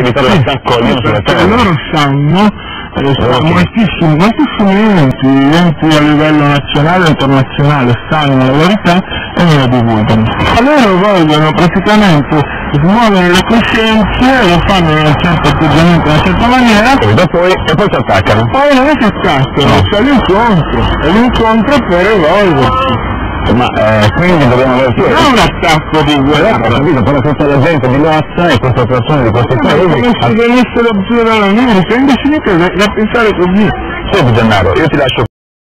evitare sì, sulla perché terra. loro sanno moltissimi, moltissimi enti, enti a livello nazionale e internazionale sanno la verità e non la divulgano. Loro vogliono praticamente smuovere le coscienze, lo fanno in un certo atteggiamento, in una certa maniera, E dopo e poi ci attaccano. poi non è che attaccano, c'è l'incontro, è l'incontro per evolversi. Ma eh, quindi dobbiamo avere Non è un attacco di Però guerra. ho capito, però tutta la gente di Lozza e queste persone di questi Ma è come paesi se venissero giù dall'America, invece mica da, da pensare così. Senti Gennaro, io ti lascio